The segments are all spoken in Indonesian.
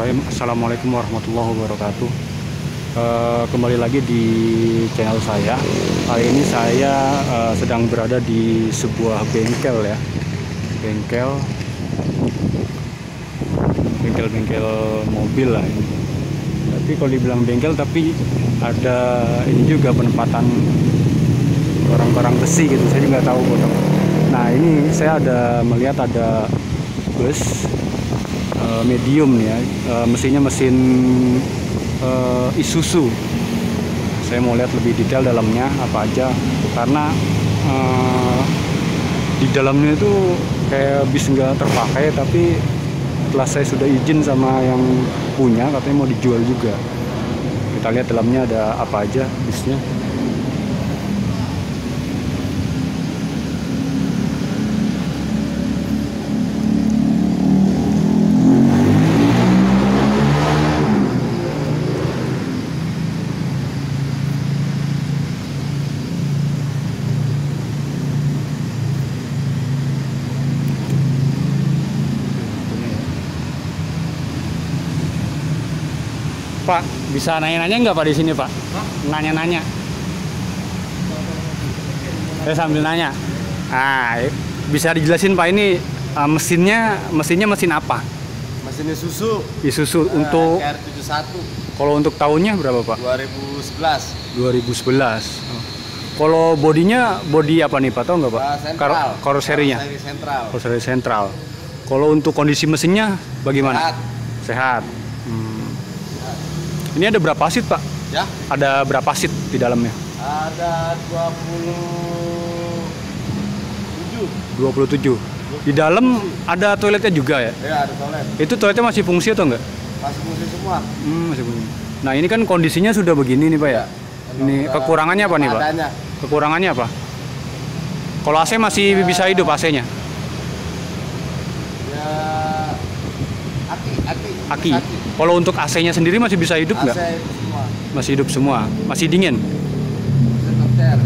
Bismillahirrahmanirrahim Assalamualaikum warahmatullahi wabarakatuh. Eh, Kembali lagi di channel saya. Kali ini saya eh, sedang berada di sebuah bengkel ya. Bengkel. Bengkel-bengkel mobil lah ini. Tapi kalau dibilang bengkel tapi ada ini juga penempatan barang-barang besi gitu. Saya juga tahu Nah ini saya ada melihat ada bus eh, medium ya. Eh, mesinnya mesin eh, Isuzu. Saya mau lihat lebih detail dalamnya apa aja. Karena eh, di dalamnya itu kayak bis nggak terpakai tapi setelah saya sudah izin sama yang punya katanya mau dijual juga. Kita lihat dalamnya ada apa aja bisnya Pak. Bisa nanya-nanya nggak Pak di sini Pak? Nanya-nanya. Saya sambil nanya. Ah bisa dijelasin Pak ini eh, mesinnya mesinnya mesin apa? Mesinnya susu. Isuzu untuk KR71 kalau untuk tahunnya berapa Pak? 2011 2011 kalau bodinya bodi apa nih Pak? Tahu nggak Pak? Sentral. Kar- karoserinya. Karoseri sentral. Karoseri sentral. Kalau untuk kondisi mesinnya bagaimana? Sehat. sehat. Ini ada berapa seat Pak? Ya. Ada berapa seat di dalamnya? Ada 27 27 di dalam ada toiletnya juga ya? Ya ada toilet. Itu toiletnya masih fungsi atau enggak? Masih fungsi semua. Hmm, masih fungsi. Nah ini kan kondisinya sudah begini nih pak ya? Ini Udah kekurangannya apa nih pak? adanya kekurangannya apa? Kalau AC masih bisa hidup AC-nya ya aki. Aki. Aki kalau untuk AC-nya sendiri masih bisa hidup AC nggak semua. Masih hidup semua. Masih dingin? Mesin konter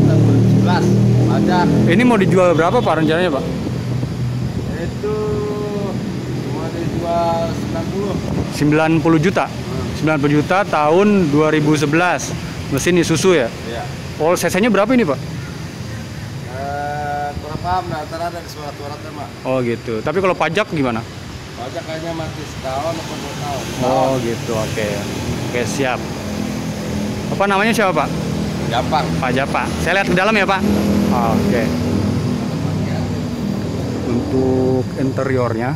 kita 2011 pajak ini mau dijual berapa pak rencananya pak? Itu mau dijual 90 90 juta? 90 juta tahun 2011 mesin Isuzu ya? Ya oh cc-nya berapa ini pak paham nah ntar ada di surat-suratnya mak oh gitu tapi kalau pajak gimana pajak kayaknya mati setahun atau dua tahun Oh gitu, oke. Oke siap. Apa namanya siapa Pak? gampang Pak Japa. Saya lihat ke dalam ya Pak. Oke. Untuk interiornya,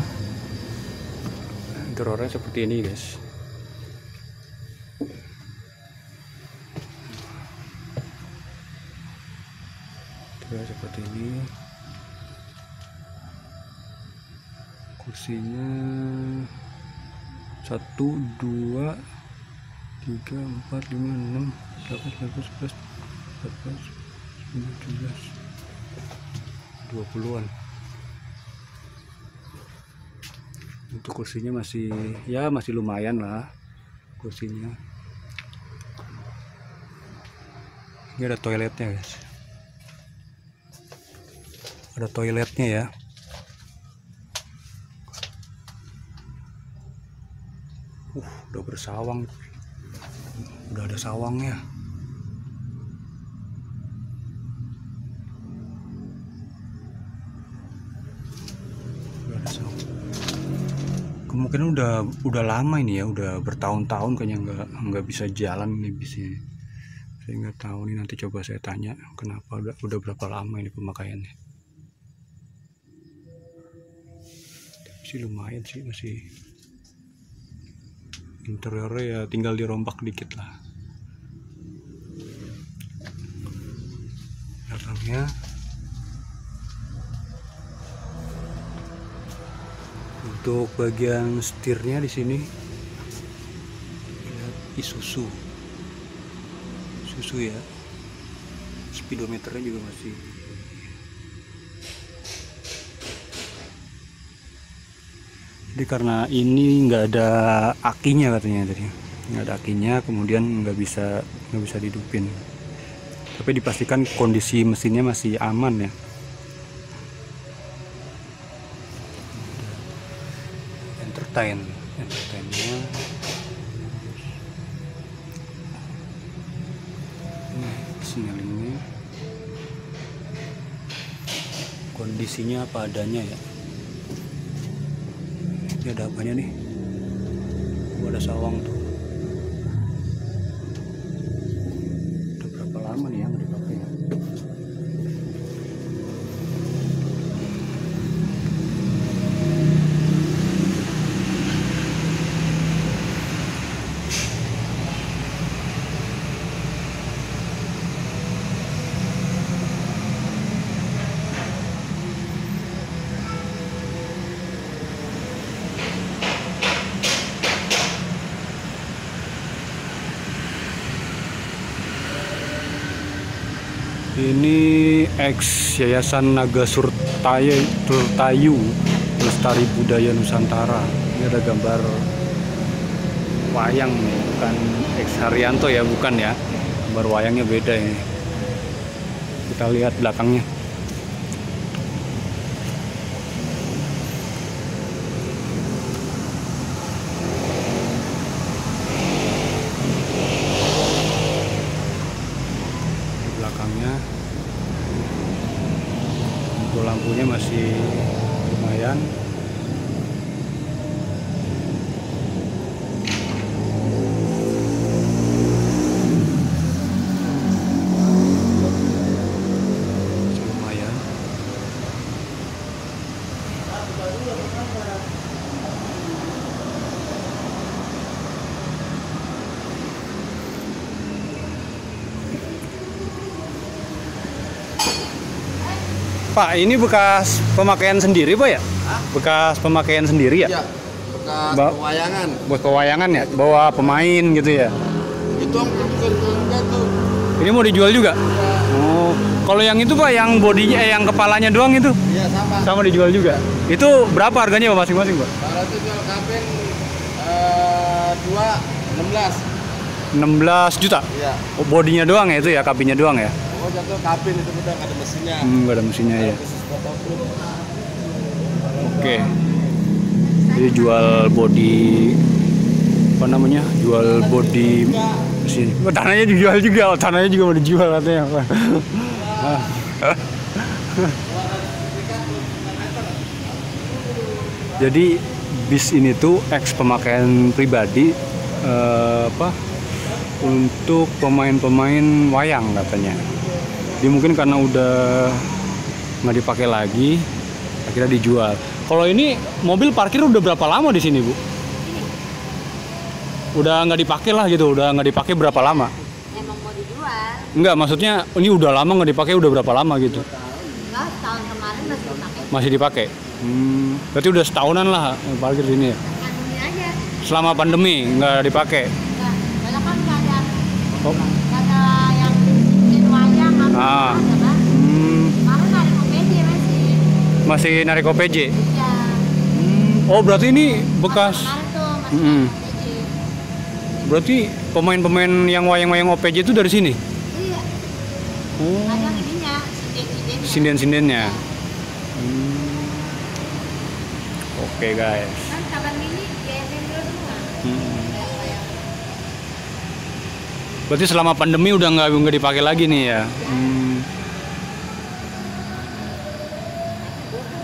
interiornya seperti ini guys. Seperti ini. Kursinya satu dua tiga empat lima enam delapan sembilan sebelas belas sembilan belas. Dua puluhan. Untuk kursinya masih ya masih lumayan lah kursinya. Ini ada toiletnya guys. Ada toiletnya ya udah bersawang. Udah ada sawangnya. Udah. Kemungkinan udah udah lama ini ya, udah bertahun-tahun kayaknya nggak nggak bisa jalan ini bisnya. Saya nggak tahu nih nanti coba saya tanya kenapa udah udah berapa lama ini pemakaiannya. Sih lumayan sih masih interiornya ya tinggal dirombak dikit lah. Belakangnya. Untuk bagian setirnya di sini lihat Isuzu. Isuzu ya. Speedometernya juga masih Jadi karena ini nggak ada akinya katanya tadi, nggak ada akinya, kemudian nggak bisa nggak bisa dihidupin. Tapi dipastikan kondisi mesinnya masih aman ya. entertain entertainnya kondisinya apa adanya ya ini ada apanya nih? Oh, ada sawang tuh udah berapa lama nih yang dipakai ya? Ini ex Yayasan Naga Surtayu, Surtayu Lestari Budaya Nusantara. Ini ada gambar wayang nih, bukan ex Haryanto ya, bukan ya. Gambar wayangnya beda ini. Kita lihat belakangnya. Di belakangnya lampu lampunya masih lumayan Masih lumayan Pak ini bekas pemakaian sendiri Pak ya bekas pemakaian sendiri ya Iya. Bekas Ba- pewayangan. buat pewayangan ya bawa pemain gitu ya Itu bukan enggak tuh. ini mau dijual juga Ya, oh kalau yang itu pak yang bodinya eh, yang kepalanya doang itu iya sama. sama dijual juga itu berapa harganya pak masing-masing pak Kalau itu jual kambing eh, dua enam belas. 16 juta Iya. oh, bodinya doang ya itu ya kabinnya doang ya Oh jatuh kabin itu udah nggak ada mesinnya. hmm, nggak ada mesinnya ya oke. Jadi jual body apa namanya? Jual body mesin. Oh, tanahnya dijual juga oh, tanahnya juga mau dijual katanya jadi bis ini tuh ex pemakaian pribadi eh, apa? Untuk pemain-pemain wayang katanya dia mungkin karena udah nggak dipakai lagi akhirnya dijual. Kalau ini mobil parkir udah berapa lama di sini bu? Udah nggak dipakai lah gitu udah nggak dipakai berapa lama? Emang mau dijual. Enggak, maksudnya ini udah lama nggak dipakai udah berapa lama gitu? Enggak tahun kemarin masih dipakai. Masih dipakai? Hmm, berarti udah setahunan lah eh, parkir sini ya? Pandemi aja. Selama pandemi nggak dipakai? Enggak banyak kan nggak ada oh. nggak ada yang bikin wayang apa Ah. ada kan hmm, kemarin ada komedi masih masih narik OPJ ya Hmm, oh berarti ini bekas ada komedi berarti pemain-pemain yang wayang-wayang OPJ itu dari sini? Iya. Oh. ada ininya sinden-sindennya? Hmm. oke guys. Kan semua. Hmm. Berarti selama pandemi udah nggak nggak dipakai lagi nih ya? Hmm.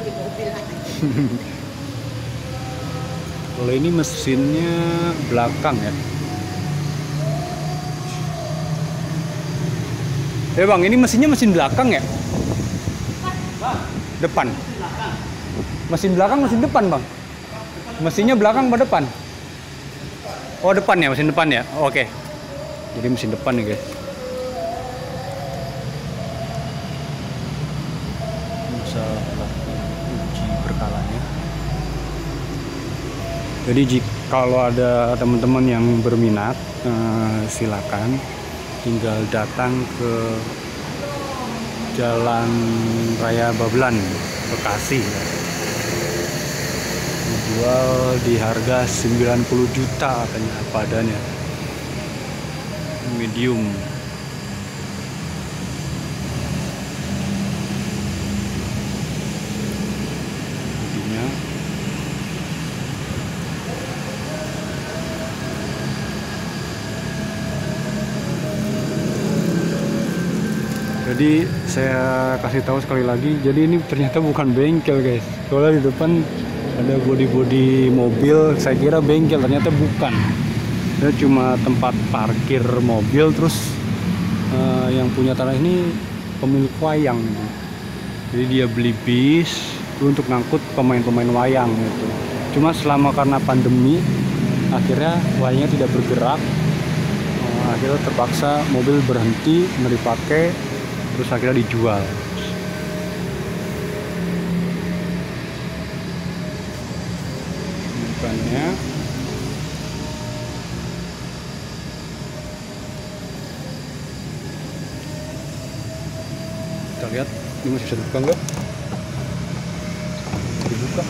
Beli mobil lagi. Kalau ini mesinnya belakang ya? Eh bang, ini mesinnya mesin belakang ya? Depan. Mesin belakang, mesin depan bang. Mesinnya belakang apa depan? Oh depan ya, mesin depan ya. Oke. Jadi mesin depan nih guys. Jadi jika kalau ada teman-teman yang berminat, eh, silakan tinggal datang ke Jalan Raya Babelan, Bekasi. Dijual di harga 90 juta katanya apa adanya. Medium. Bodinya jadi saya kasih tahu sekali lagi jadi ini ternyata bukan bengkel guys. Soalnya di depan ada body-body mobil saya kira bengkel ternyata bukan. Itu cuma tempat parkir mobil terus eh, yang punya tanah ini pemilik wayang. Jadi dia beli bis untuk ngangkut pemain-pemain wayang gitu. Cuma selama karena pandemi akhirnya wayangnya tidak bergerak. Eh, akhirnya terpaksa mobil berhenti dipakai terus akhirnya dijual. Bukannya kita lihat ini masih bisa dibuka nggak? Dibuka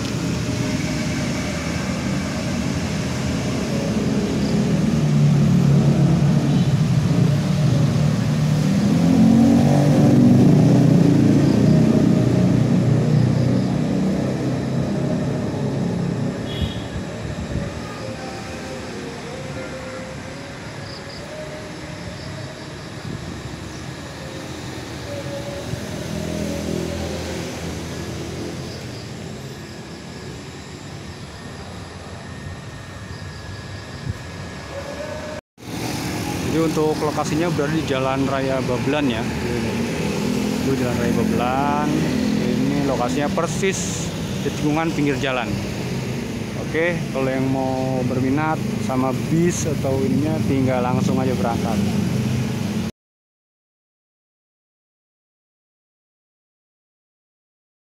Jadi untuk lokasinya berada di Jalan Raya Babelan ya. Itu Jalan Raya Babelan. Ini lokasinya persis di tikungan pinggir jalan. Oke, kalau yang mau berminat sama bis atau ininya tinggal langsung aja berangkat.